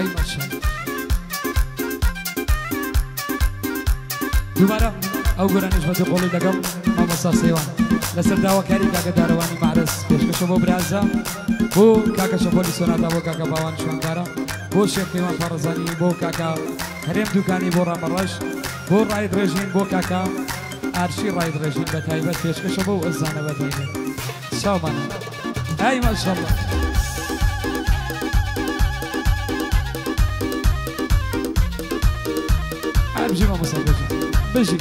هاي ما شاء الله دوباره ئەو گۆرە نشبەتی قۆڵی لەگەڵ مامۆستا سێوان لەسەر داواکاری کاکە دارەوانی معرس پێشکەشە بۆ برازە بۆ کاکە شەپۆلی سۆناتا بۆ کاکە باوان شوێنکارە بۆ شێخیوان پارڕزانی بۆ کاکە هەرێم دوکانی بۆ ڕامەڕەش بۆ ڕای درێژین بۆ کاکە ئارشی ڕای درێژین بە تایبەت پێشکەشە بۆ ئەزانە بەدەینێ چاومانە ئای Będziemy mu serdecznie. Bezik.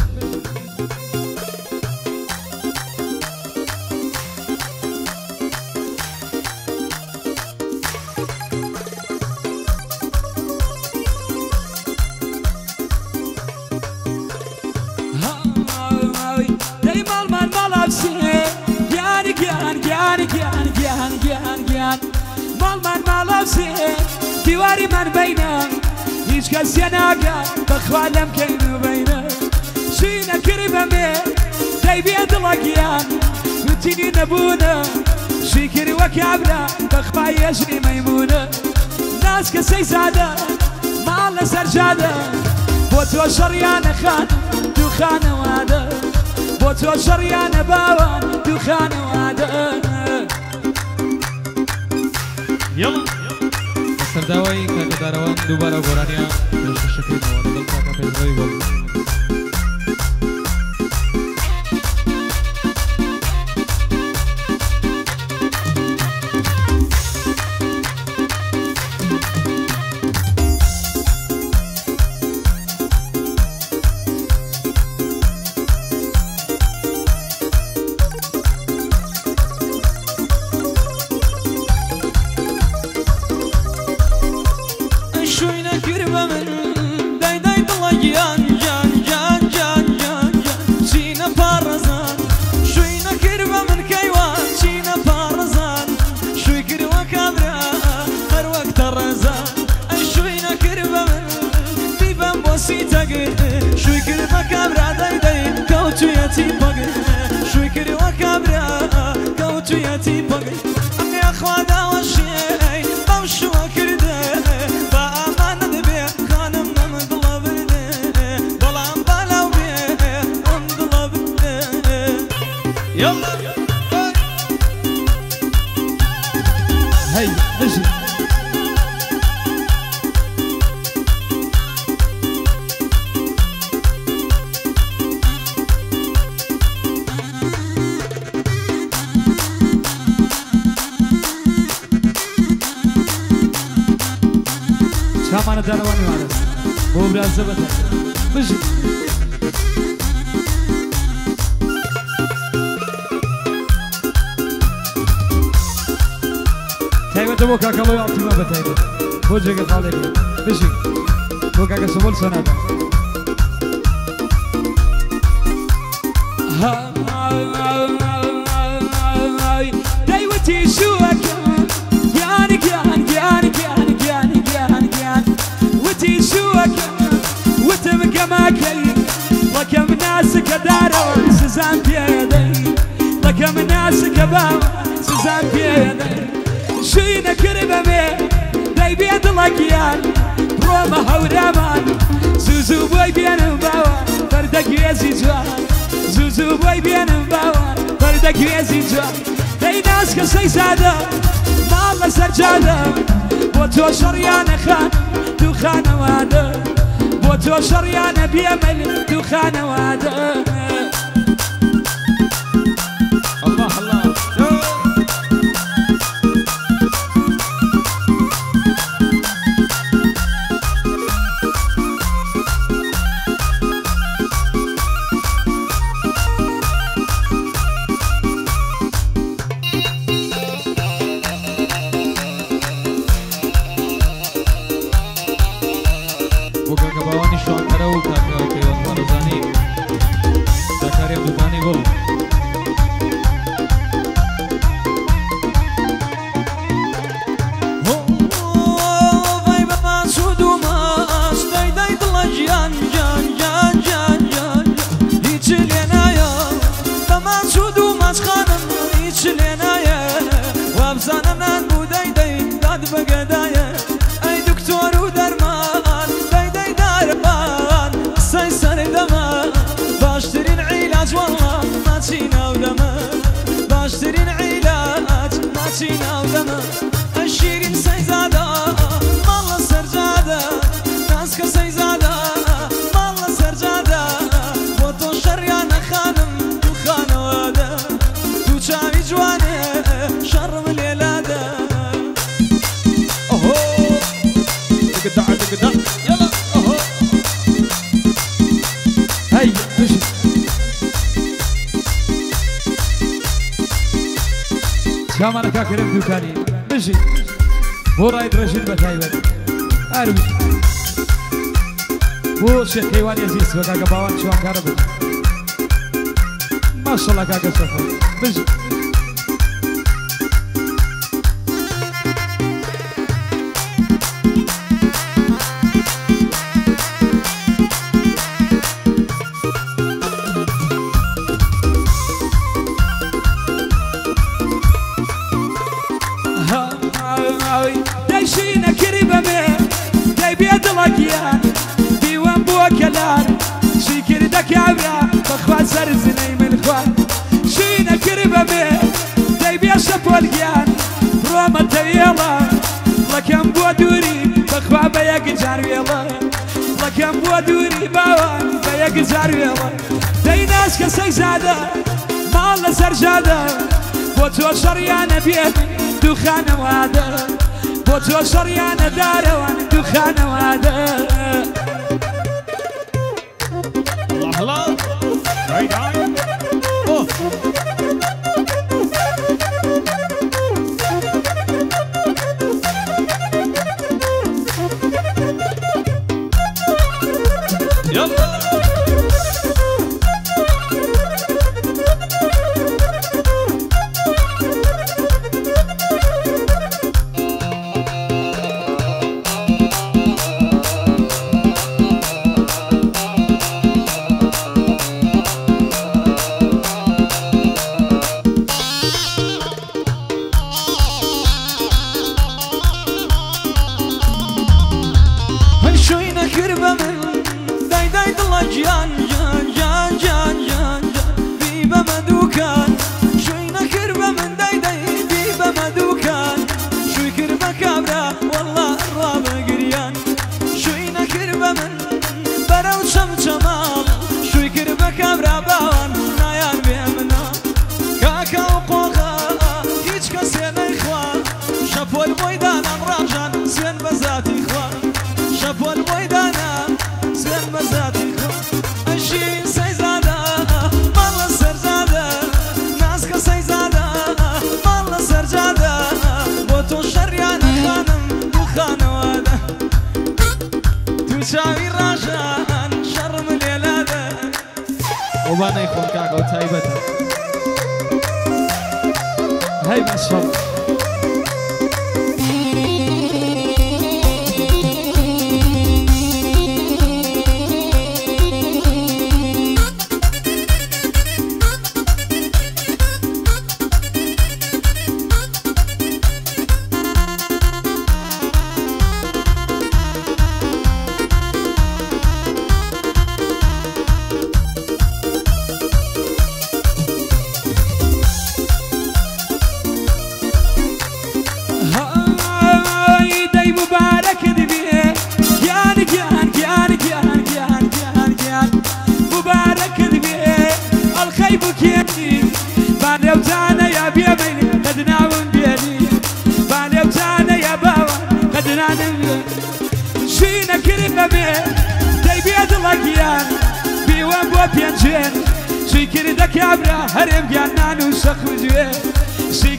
Mal man mal auf sie, die war immer beinahe هیچ کەسیە ناگات بەخوا لەم کەین بینە چی نەکردی بەمێ دەیبێ دڵەگیان وتینی نەبوونە شیکری وە کابرا بەخوا یەژنی مەیمونە ناز کەسەی زادە ماڵ لەسەر جادە بۆ تۆ شەڕیانە خان دووخانەوادە بۆ تۆ شەڕیانە باوان دووخانەوادە يلا سەرداوای کاگەدارەوان دووبارە گۆرانیا پێشەوەی گۆڵ gati pagai چامانە دارەوانی وارەس بۆ برازە بەدە بژی تایبەتە بۆ کاکەڵەوەی ئاڵتیمە بە تایبەت بۆ جێگە خاڵێک بژی بۆ کاکە سۆبۆل سۆناتە دايوتي شوك سزان بيدي لكم ناسك باو سزان بيدي شينا كربة مي داي بيد لكيان بروما هورامان زوزو بوي بيان باوا فردك يزي جوان. زوزو بوي بيان باوا فردك يزي جوان. داي ناس كسي زادة مال سرجادة بوتو شريان خان تو خانواده. بوتو شريان بيمل تو خانواده. الله زمان که کرد دوکانی بیشی برای درشین به تایبت هر بشین بو شیخ زیست و کاغا باوان شوان کار بود ماشالله کجا سفر بیشی دەیبێ دڵەکیان دیوەم بووە کەلار شی کردە کاورا بەخوا سەر زنەی من خوان شینە کری بەمێ دەیبێ شەپۆلگیان ڕۆمە تەوێڵە لەکەم بووە دووری بەخوا بە یەک جار وێڵە لەکەم بووە دووری باوان بە یەک جار وێڵە دەیناس کە سەی زادە ماڵ لە سەرژادە بۆ تۆ شەڕیانە بێت دووخانەوادە بۆ تۆ شەڕیانە دارەوان دووخانەوادە الله شوی نکر به من دای دای دلا جان جان جان جان جان. بی به مدوکان شوی نکر به من دای دای بی به مدوکان شوی کر به کبرا والله را بگریان شوی نکر به من برو چم چمال شوی کر به کبرا باوان نایان به منا کاکا و قوغا هیچ کسی نیخوا شپول بایدان امراجان سین بزاتی خوا. تو چاوی ڕاژان شەڕم بعد وزانا يا بيمين قد ناوم بيني بعد وزانا يا باوا قد ناوم شينا كريم بيه داي بيد لقيان بيوان بو بينجين شي كريدا كابرا هرم جانانو شخو جوين شي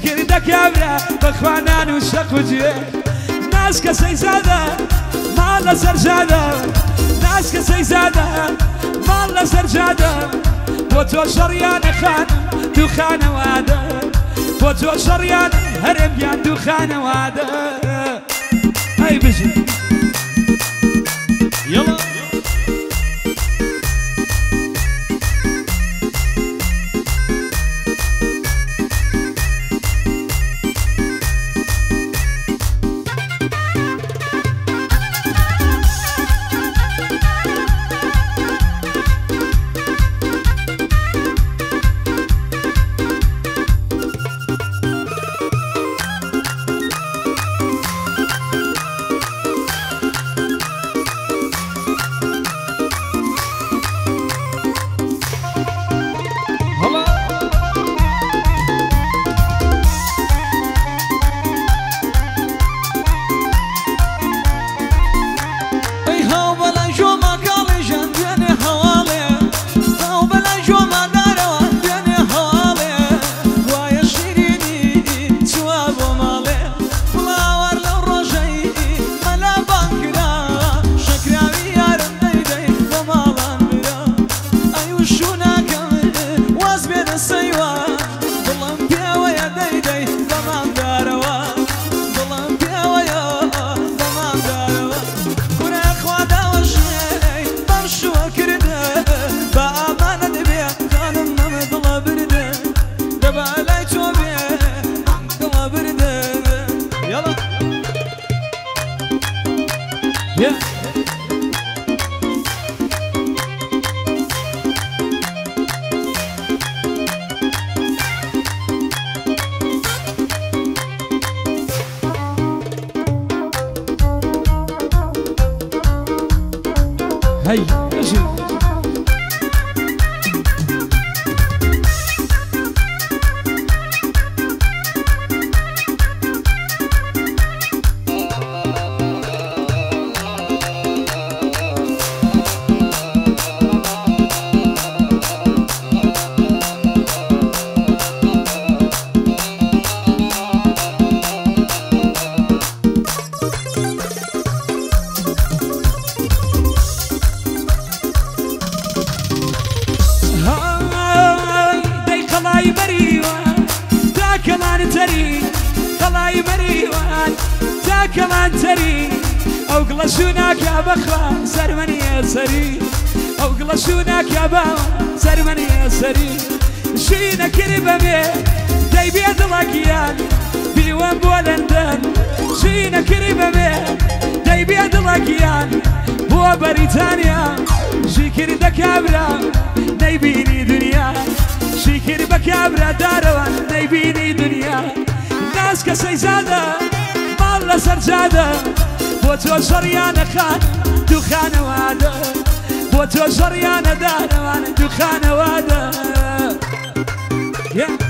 شەڕیانە خان دوو خانەوادە بۆ تۆ شەڕیان دوو خانەوادە ئەی بژی Jabala لای مەریوان تاکەمان تەری. ئەو گڵەشووناکە بەخوا سەرمەنیە سەری ئەو گڵەشووناکە بە سەرمەنیە سەری شوی نەکردی بەبێ دەیبێ دڵاکیان بیوەم بۆ لەندەن. شوی نەکردی بەبێ دەیبێ دڵاکیان بووە بەریتانیا. شیکرد دە کابرا نەیبینی دنیا. شیکرد بە کابرا دارەوە نەیبینی ناس كسي زادة مالا سرجادة بوتو شريان خان دخان وادا بوتو شريان داروان دخان وادا yeah.